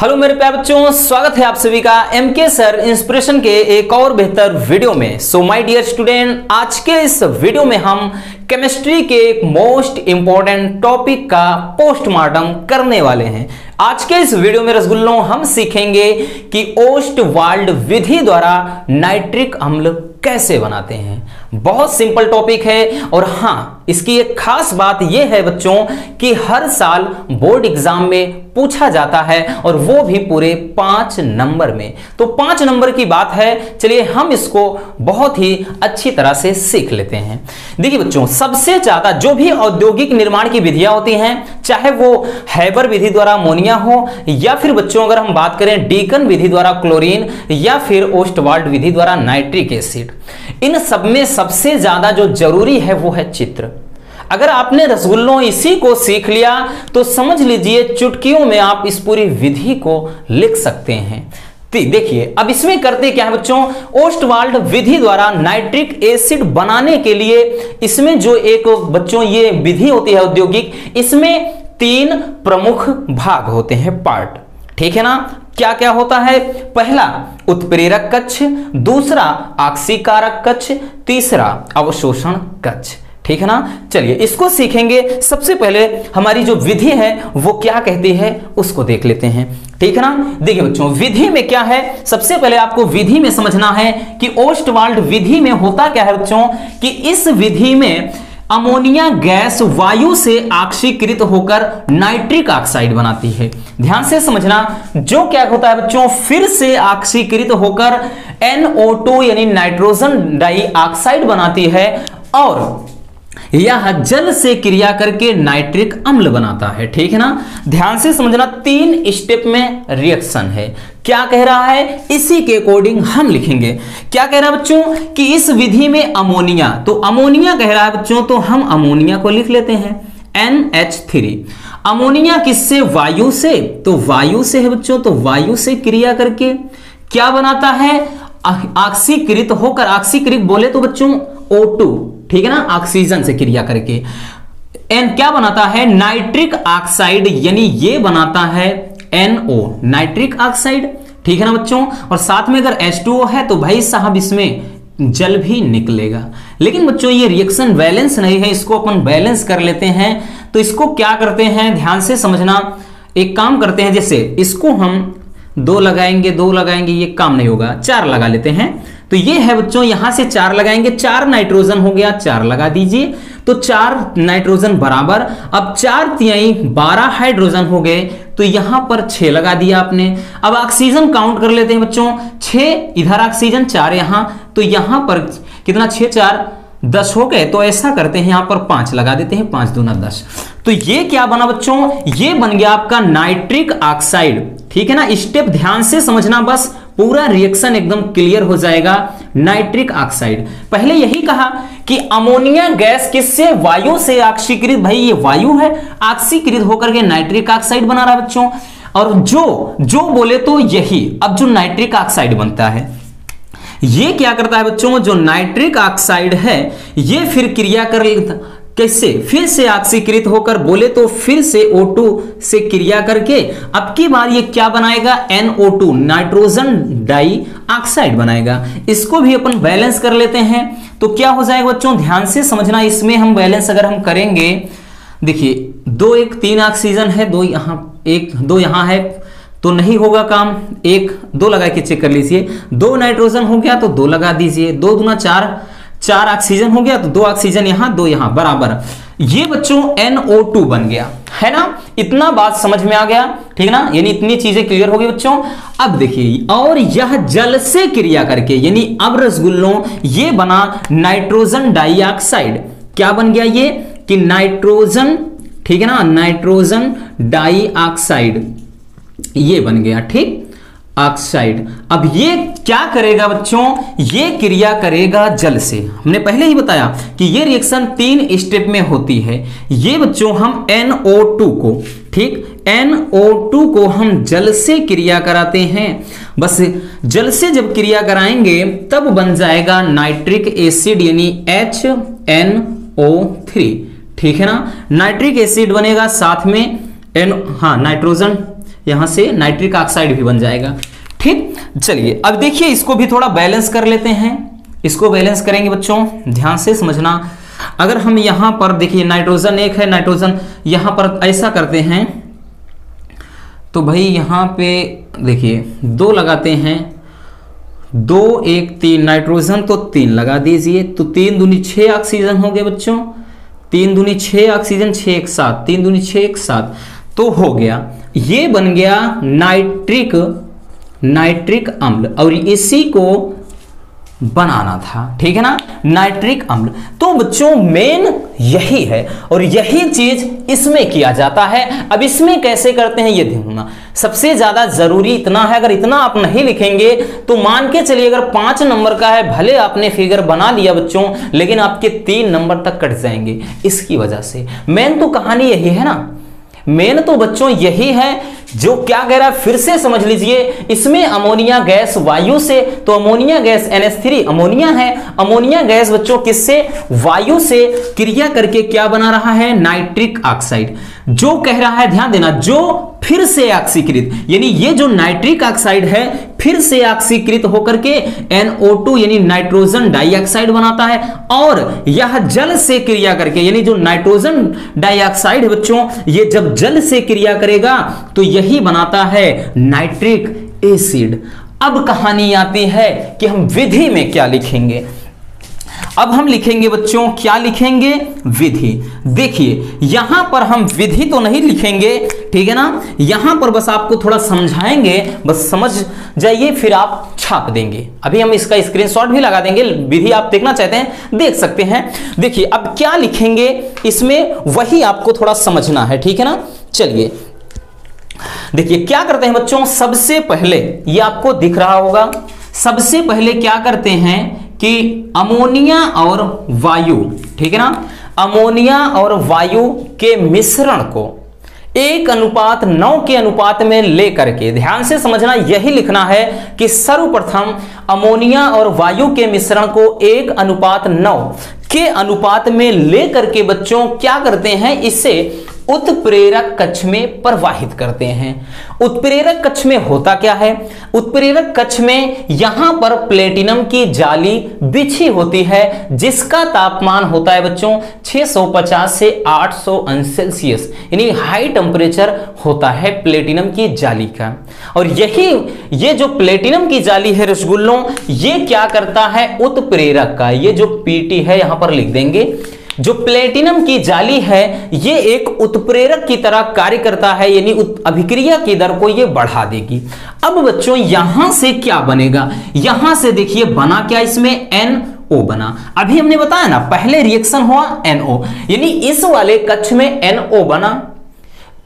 Hello मेरे प्यारे बच्चों, स्वागत है आप सभी का एम के सर इंस्पिरेशन के एक और बेहतर वीडियो में। सो माय डियर स्टूडेंट आज के इस वीडियो में हम केमिस्ट्री के एक मोस्ट इंपॉर्टेंट टॉपिक का पोस्टमार्टम करने वाले हैं। आज के इस वीडियो में रसगुल्लों, हम सीखेंगे कि ओस्ट वाल्ड विधि द्वारा नाइट्रिक अम्ल कैसे बनाते हैं। बहुत सिंपल टॉपिक है। और हाँ इसकी एक खास बात यह है बच्चों कि हर साल बोर्ड एग्ज़ाम में पूछा जाता है और वो भी पूरे पाँच नंबर में। तो पाँच नंबर की बात है। चलिए हम इसको बहुत ही अच्छी तरह से सीख लेते हैं। देखिए बच्चों, सबसे ज़्यादा जो भी औद्योगिक निर्माण की विधियाँ होती हैं, चाहे वो हैबर विधि द्वारा अमोनिया हो, या फिर बच्चों अगर हम बात करें डीकन विधि द्वारा क्लोरीन, या फिर ओस्टवाल्ड विधि द्वारा नाइट्रिक एसिड, इन सब में सबसे ज़्यादा जो ज़रूरी है वो है चित्र। अगर आपने रसगुल्लों इसी को सीख लिया तो समझ लीजिए चुटकियों में आप इस पूरी विधि को लिख सकते हैं। देखिए, अब इसमें करते क्या है बच्चों? ओस्टवाल्ड विधि द्वारा नाइट्रिक एसिड बनाने के लिए इसमें जो एक बच्चों, ये विधि होती है औद्योगिक, इसमें तीन प्रमुख भाग होते हैं पार्ट ठीक है ना? क्या क्या होता है? पहला, उत्प्रेरक कक्ष, दूसरा आक्सीकारक कक्ष, तीसरा, अवशोषण कक्ष। ठीक है ना? चलिए, इसको सीखेंगे। सबसे पहले हमारी जो विधि है, वो क्या कहती है, उसको देख लेते हैं। ठीक है ना? देखिए बच्चों, विधि में क्या है? सबसे पहले आपको विधि में समझना है कि ओस्टवाल्ड विधि में होता क्या है बच्चों? कि इस विधि में अमोनिया गैस वायु से ऑक्सीकृत होकर नाइट्रिक ऑक्साइड बनाती है। ध्यान से समझना, जो क्या होता है बच्चों, फिर से आक्षीकृत होकर NO2 यानी नाइट्रोजन डाइऑक्साइड बनाती है और यह जल से क्रिया करके नाइट्रिक अम्ल बनाता है, ठीक है ना? ध्यान से समझना, तीन स्टेप में रिएक्शन है। क्या कह रहा है? इसी के अकॉर्डिंग हम लिखेंगे। क्या कह रहा है बच्चों? कि इस विधि में अमोनिया तो अमोनिया कह रहा है बच्चों तो हम अमोनिया को लिख लेते हैं। NH3 अमोनिया किससे? वायु से। तो वायु से है बच्चों तो वायु से क्रिया करके क्या बनाता है? ऑक्सीकृत होकर ऑक्सीकृत बोले तो बच्चों O2 ठीक है ना? ऑक्सीजन से क्रिया करके। एन क्या बनाता है? नाइट्रिक ऑक्साइड, यानी ये बनाता है NO नाइट्रिक ऑक्साइड ठीक है ना बच्चों? और साथ में अगर H2O है तो भाई साहब इसमें जल भी निकलेगा। लेकिन बच्चों, ये रिएक्शन बैलेंस नहीं है, इसको अपन बैलेंस कर लेते हैं। तो इसको क्या करते हैं? ध्यान से समझना। एक काम करते हैं, जैसे इसको हम दो लगाएँगे दो लगाएँगे, ये काम नहीं होगा, चार लगा लेते हैं। तो ये है बच्चों, यहाँ से चार लगाएँगे, चार नाइट्रोजन हो गया, चार लगा दीजिए। तो चार नाइट्रोजन बराबर, अब चार तिहाई बारह हाइड्रोजन हो गए तो यहाँ पर छह लगा दिया आपने। अब ऑक्सीजन काउंट कर लेते हैं बच्चों, छह, इधर ऑक्सीजन चार यहाँ तो यहाँ पर कितना, छह, चार, दस हो गए तो ऐसा करते हैं, यहाँ पर पाँच लगा देते हैं, पाँच दूना दस। तो ये क्या बना बच्चों? ये बन गया आपका नाइट्रिक ऑक्साइड। ठीक है ना? स्टेप ध्यान से समझना बस, पूरा रिएक्शन एकदम क्लियर हो जाएगा नाइट्रिक ऑक्साइड। पहले यही कहा कि अमोनिया गैस किससे? वायु से। ऑक्सीकृत भाई, ये वायु है। ऑक्सीकृत होकर के नाइट्रिक ऑक्साइड बना रहा बच्चों। और जो जो बोले तो यही। अब जो नाइट्रिक ऑक्साइड बनता है, ये क्या करता है बच्चों? जो नाइट्रिक ऑक्साइड है, ये फिर क्रिया कर कैसे? फिर से ऑक्सीकृत होकर बोले तो फिर से O2 से क्रिया करके अब की बार ये क्या बनाएगा? NO2 नाइट्रोजन डाई ऑक्साइड बनाएगा। इसको भी अपन बैलेंस कर लेते हैं। तो क्या हो जाएगा बच्चों? ध्यान से समझना, इसमें हम बैलेंस अगर हम करेंगे, देखिए, दो एक तीन ऑक्सीजन है, दो यहाँ, एक दो यहाँ है तो नहीं होगा काम। एक दो लगा के चेक कर लीजिए। दो नाइट्रोजन हो गया तो दो लगा दीजिए। दो दुना चार चार ऑक्सीजन हो गया तो दो ऑक्सीजन यहाँ, दो यहाँ, बराबर। ये बच्चों NO2 बन गया, है ना? इतना बात समझ में आ गया, ठीक ना? यानी इतनी चीज़ें क्लियर हो गई बच्चों। अब देखिए, और यह जल से क्रिया करके, यानी अब रसगुल्लों, ये बना नाइट्रोजन डाइऑक्साइड क्या बन गया ये? कि नाइट्रोजन ठीक है ना? नाइट्रोजन डाइऑक्साइड ये बन गया, ठीक? ऑक्साइड अब ये क्या करेगा बच्चों? ये क्रिया करेगा जल से। हमने पहले ही बताया कि ये रिएक्शन तीन स्टेप में होती है। ये बच्चों, हम NO2 को, ठीक? NO2 को हम जल से क्रिया कराते हैं। बस जल से जब क्रिया कराएँगे, तब बन जाएगा नाइट्रिक एसिड यानी HNO3 ठीक है ना? नाइट्रिक एसिड बनेगा साथ में एन हाँ नाइट्रोजन यहाँ से नाइट्रिक ऑक्साइड भी बन जाएगा। चलिए, अब देखिए, इसको भी थोड़ा बैलेंस कर लेते हैं। इसको बैलेंस करेंगे बच्चों, ध्यान से समझना। अगर हम यहाँ पर देखिए नाइट्रोजन एक है नाइट्रोजन यहाँ पर ऐसा करते हैं। तो भाई, यहाँ पे देखिए, दो लगाते हैं। दो, एक, तीन नाइट्रोजन तो तीन लगा दीजिए। तो तीन दूनी छह ऑक्सीजन हो गए बच्चों। तीन दूनी छह ऑक्सीजन छह एक सात। तीन दूनी छह एक सात। तो हो गया। ये बन गया नाइट्रिक नाइट्रिक अम्ल, और इसी को बनाना था, ठीक है ना? नाइट्रिक अम्ल। तो बच्चों मेन यही है, और यही चीज़ इसमें किया जाता है। अब इसमें कैसे करते हैं, ये देखना सबसे ज़्यादा ज़रूरी इतना है, अगर इतना आप नहीं लिखेंगे तो मान के चलिए, अगर पाँच नंबर का है, भले आपने फिगर बना लिया बच्चों, लेकिन आपके तीन नंबर तक कट जाएँगे। इसकी वजह से। मेन तो कहानी यही है ना। मेन तो बच्चों यही है, जो क्या कह रहा है, फिर से समझ लीजिए, इसमें अमोनिया गैस वायु से तो अमोनिया गैस NH3 अमोनिया है। अमोनिया गैस बच्चों किससे? वायु से। क्रिया करके क्या बना रहा है? Nitric oxide. जो कह रहा है, ध्यान देना, जो फिर से ऑक्सीकृत, यानी ये जो नाइट्रिक ऑक्साइड है फिर से ऑक्सीकृत होकर के NO2 यानी नाइट्रोजन डाइऑक्साइड बनाता है और यह जल से क्रिया करके, यानी जो नाइट्रोजन डाइऑक्साइड बच्चों, ये जब जल से क्रिया करेगा तो यही बनाता है नाइट्रिक एसिड। अब कहानी आती है कि हम विधि में क्या लिखेंगे? अब हम लिखेंगे बच्चों, क्या लिखेंगे? विधि। देखिए, यहाँ पर हम विधि तो नहीं लिखेंगे, ठीक है ना? यहाँ पर बस आपको थोड़ा समझाएँगे, बस समझ जाइए, फिर आप छाप देंगे। अभी हम इसका स्क्रीनशॉट भी लगा देंगे, विधि आप देखना चाहते हैं, देख सकते हैं। देखिए, अब क्या लिखेंगे? इसमें वही आपको थोड़ा समझना है, ठीक है ना? चलिए। देखिए, क्या करते हैं बच्चों? सबसे पहले, ये आपको दिख रहा होगा, सबसे पहले क्या करते हैं? कि अमोनिया और वायु, ठीक है ना? अमोनिया और वायु के मिश्रण को एक अनुपात, नौ के अनुपात में लेकर के, ध्यान से समझना, यही लिखना है कि सर्वप्रथम अमोनिया और वायु के मिश्रण को एक अनुपात नौ के अनुपात में लेकर के बच्चों क्या करते हैं? इसे उत्प्रेरक कक्ष में प्रवाहित करते हैं। उत्प्रेरक कक्ष में होता क्या है? उत्प्रेरक कक्ष में यहाँ पर प्लेटिनम की जाली बिछी होती है, जिसका तापमान होता है बच्चों 650 से 800 अंश सेल्सियस। यानी हाई टेम्परेचर होता है प्लेटिनम की जाली का। और यही, ये जो प्लेटिनम की जाली है रसगुल्लों, ये क्या करता है? उत्प्रेरक का। ये जो पीटी है, यहाँ पर लिख देंगे, जो प्लेटिनम की जाली है, ये एक उत्प्रेरक की तरह कार्य करता है, यानी अभिक्रिया की दर को ये बढ़ा देगी। अब बच्चों, यहाँ से क्या बनेगा? यहाँ से देखिए, बना क्या इसमें? एन ओ बना। अभी हमने बताया ना, पहले रिएक्शन हुआ एनओ यानी इस वाले कक्ष में एनओ बना।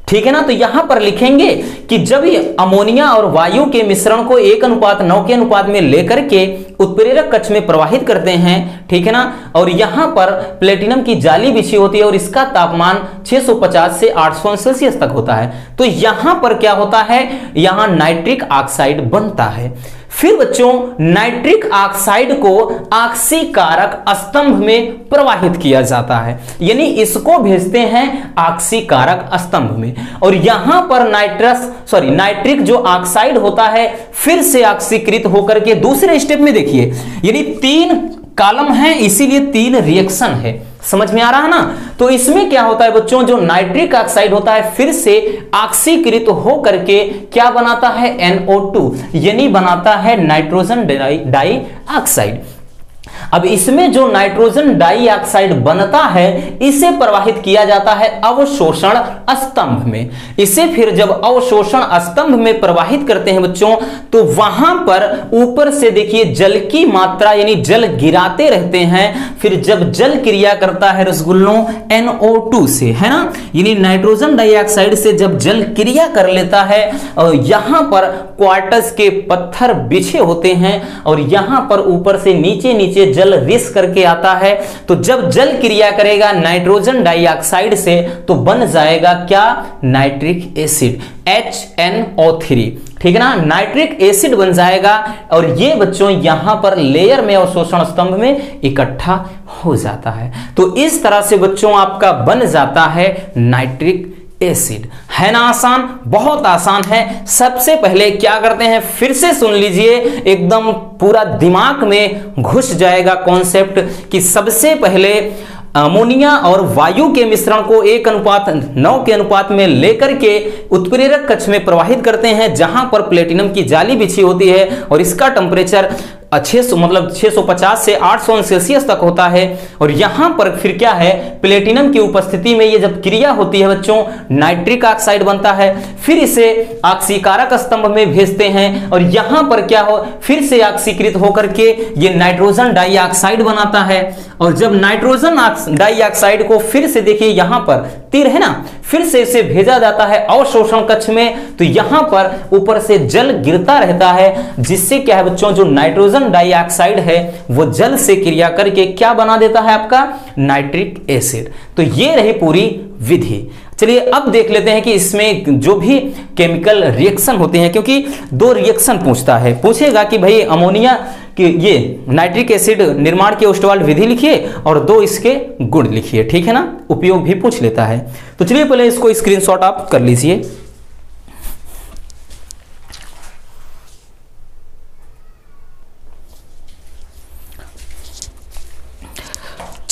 ठीक है ना? तो यहाँ पर लिखेंगे कि जब अमोनिया और वायु के मिश्रण को एक अनुपात, नौ के अनुपात में लेकर के उत्प्रेरक कक्ष में प्रवाहित करते हैं, ठीक है ना? और यहाँ पर प्लेटिनम की जाली बिछी होती है और इसका तापमान 650 से 800 सेल्सियस तक होता है। तो यहाँ पर क्या होता है? यहाँ नाइट्रिक ऑक्साइड बनता है। फिर बच्चों नाइट्रिक ऑक्साइड को ऑक्सीकारक स्तंभ में प्रवाहित किया जाता है। यानी इसको भेजते हैं ऑक्सीकारक स्तंभ में। और यहाँ पर नाइट्रस सॉरी नाइट्रिक जो ऑक्साइड होता है, फिर से ऑक्सीकृत होकर के दूसरे स्टेप में देखिए। यानी तीन कॉलम है, इसीलिए तीन रिएक्शन है। समझ में आ रहा है ना? तो इसमें क्या होता है बच्चों, जो नाइट्रिक ऑक्साइड होता है, फिर से ऑक्सीकृत हो करके क्या बनाता है? NO2 यानी बनाता है नाइट्रोजन डाई ऑक्साइड अब इसमें जो नाइट्रोजन डाइऑक्साइड बनता है, इसे प्रवाहित किया जाता है अवशोषण स्तंभ में। इसे फिर जब अवशोषण स्तंभ में प्रवाहित करते हैं बच्चों तो वहाँ पर ऊपर से देखिए जल की मात्रा यानी जल गिराते रहते हैं। फिर जब जल क्रिया करता है रसगुल्लों NO2 से, है ना? यानी नाइट्रोजन डाइऑक्साइड से जब जल क्रिया कर लेता है, और यहाँ पर क्वार्टस के पत्थर बिछे होते हैं, और यहाँ पर ऊपर से नीचे नीचे जल रिस करके आता है तो जब जल क्रिया करेगा नाइट्रोजन डाइऑक्साइड से तो बन जाएगा क्या? नाइट्रिक एसिड HNO3 ठीक है ना? नाइट्रिक एसिड बन जाएगा, और ये बच्चों यहाँ पर लेयर में अवशोषण स्तंभ में इकट्ठा हो जाता है। तो इस तरह से बच्चों आपका बन जाता है नाइट्रिक एसिड। है ना आसान? बहुत आसान है। सबसे पहले क्या करते हैं? फिर से सुन लीजिए। एकदम पूरा दिमाग में घुस जाएगा कॉन्सेप्ट कि सबसे पहले अमोनिया और वायु के मिश्रण को एक अनुपात, नौ के अनुपात में लेकर के उत्प्रेरक कक्ष में प्रवाहित करते हैं, जहाँ पर प्लेटिनम की जाली बिछी होती है और इसका टेम्परेचर छह सौ मतलब 650 से 800 सेल्सियस तक होता है। और यहाँ पर फिर क्या है? प्लेटिनम की उपस्थिति में ये जब क्रिया होती है बच्चों, नाइट्रिक ऑक्साइड बनता है। फिर इसे ऑक्सीकारक स्तंभ में भेजते हैं और यहाँ पर क्या हो? फिर से ऑक्सीकृत होकर के ये नाइट्रोजन डाइऑक्साइड बनाता है। और जब नाइट्रोजन डाइऑक्साइड को फिर से देखिए यहाँ पर, तीर है ना? फिर से इसे भेजा जाता है अवशोषण कक्ष में। तो यहाँ पर ऊपर से जल गिरता रहता है, जिससे क्या है बच्चों, जो नाइट्रोजन डाइऑक्साइड है, वो जल से क्रिया करके क्या बना देता है आपका? Nitric acid. तो ये रही पूरी विधि। चलिए अब देख लेते हैं कि इसमें जो भी केमिकल रिएक्शन होते हैं, क्योंकि दो रिएक्शन पूछता है। पूछेगा कि भाई अमोनिया कि ये नाइट्रिक एसिड निर्माण की ओस्टवाल्ड विधि लिखिए और दो इसके गुण लिखिए, ठीक है ना? उपयोग भी पूछ लेता है। तो चलिए पहले इसको स्क्रीनशॉट आप कर लीजिए।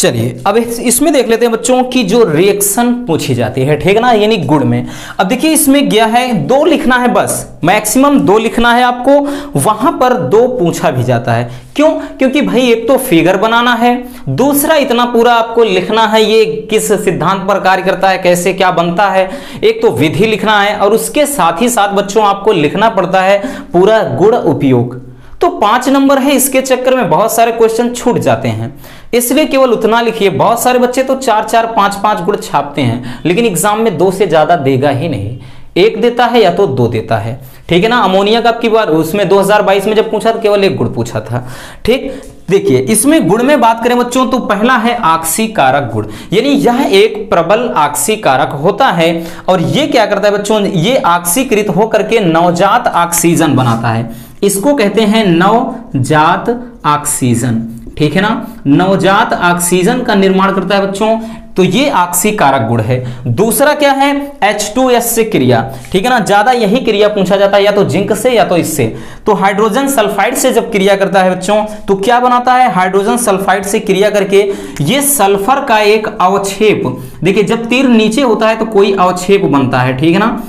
चलिए, अब इसमें देख लेते हैं बच्चों की जो रिएक्शन पूछी जाती है, ठीक ना? यानी गुड़ में। अब देखिए, इसमें गया है? दो लिखना है बस। मैक्सिमम दो लिखना है आपको। वहाँ पर दो पूछा भी जाता है। क्यों? क्योंकि भाई, एक तो फिगर बनाना है। दूसरा, इतना पूरा आपको लिखना है ये किस सिद्धांत पर कार्य करता है, कैसे क्या बनता है। एक तो विधि लिखना है और उसके साथ ही साथ बच्चों, आपको लिखना पड़ता है पूरा गुड़ उपयोग। तो पाँच नंबर है, इसके चक्कर में बहुत सारे क्वेश्चन छूट जाते हैं। इसलिए केवल उतना लिखिए, बहुत सारे बच्चे तो चार चार, पाँच पाँच गुण छापते हैं, लेकिन एग्ज़ाम में दो से ज़्यादा देगा ही नहीं। एक देता है या तो दो देता है। ठीक है ना? अमोनिया का आपकी बार, उसमें 2022 में जब पूछा तो केवल एक गुण पूछा था। ठीक? देखिए, इसमें गुण में बात करें बच्चों तो पहला है आक्सी कारक गुण। यानी यह एक प्रबल आक्सी कारक होता है, और ये क्या करता है बच्चों, ये आक्सीकृत होकर के नवजात ऑक्सीजन बनाता है। इसको कहते हैं नवजात ऑक्सीजन ठीक है ना? नवजात ऑक्सीजन का निर्माण करता है बच्चों तो ये आक्सी कारक गुण है। दूसरा क्या है? H2S से क्रिया। ठीक है ना? ज़्यादा यही क्रिया पूछा जाता है, या तो जिंक से, या तो इससे। तो हाइड्रोजन सल्फाइड से जब क्रिया करता है बच्चों तो क्या बनाता है? हाइड्रोजन सल्फाइड से क्रिया करके, ये सल्फ़र का एक अवक्षेप। देखिए, जब तीर नीचे होता है तो कोई अवक्षेप बनता है। ठीक है ना?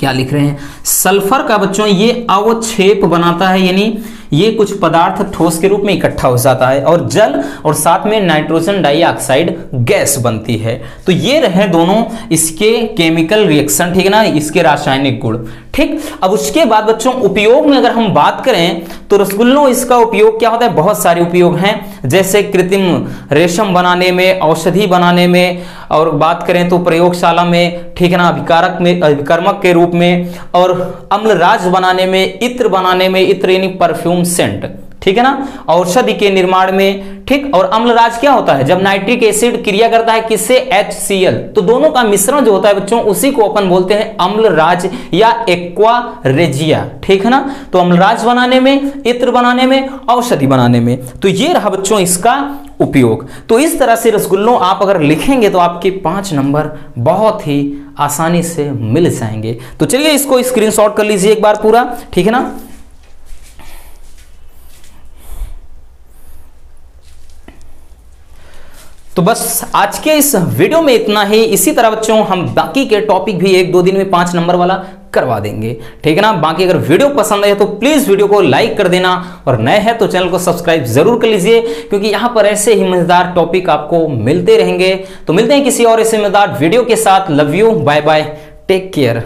क्या लिख रहे हैं? सल्फ़र का बच्चों ये अवक्षेप बनाता है यानी ये कुछ पदार्थ ठोस के रूप में इकट्ठा हो जाता है और जल और साथ में नाइट्रोजन डाइऑक्साइड गैस बनती है। तो ये रहे दोनों इसके केमिकल रिएक्शन ठीक है ना? इसके रासायनिक गुण। ठीक? अब उसके बाद बच्चों, उपयोग में अगर हम बात करें तो रसगुल्लों इसका उपयोग क्या होता है? बहुत सारे उपयोग हैं। जैसे कृत्रिम रेशम बनाने में, औषधि बनाने में, और बात करें तो प्रयोगशाला में, ठीक है ना? अभिकारक में, अभिकर्मक के रूप में, और अम्लराज बनाने में, इत्र बनाने में, इत्र यानी परफ्यूम सेंट ठीक है ना? औषधि के निर्माण में ठीक, और अम्लराज क्या होता है? जब नाइट्रिक एसिड क्रिया करता है किससे? HCl तो दोनों का मिश्रण जो होता है बच्चों, उसी को अपन बोलते हैं अम्लराज या एक्वा रेजिया ठीक है ना? तो अम्लराज बनाने में, इत्र बनाने में, औषधि बनाने में। तो ये रहा बच्चों इसका उपयोग। तो इस तरह से रसगुल्लों आप अगर लिखेंगे तो आपके पाँच नंबर बहुत ही आसानी से मिल जाएँगे। तो चलिए इसको स्क्रीनशॉट कर लीजिए एक बार पूरा। ठीक है ना? तो बस आज के इस वीडियो में इतना ही। इसी तरह बच्चों, हम बाकी के टॉपिक भी एक दो दिन में पाँच नंबर वाला करवा देंगे। ठीक है ना? बाकी अगर वीडियो पसंद आए तो प्लीज़ वीडियो को लाइक कर देना। और नए हैं तो चैनल को सब्सक्राइब ज़रूर कर लीजिए, क्योंकि यहाँ पर ऐसे ही मज़ेदार टॉपिक आपको मिलते रहेंगे। तो मिलते हैं किसी और ऐसे मज़ेदार वीडियो के साथ। Love you bye bye take care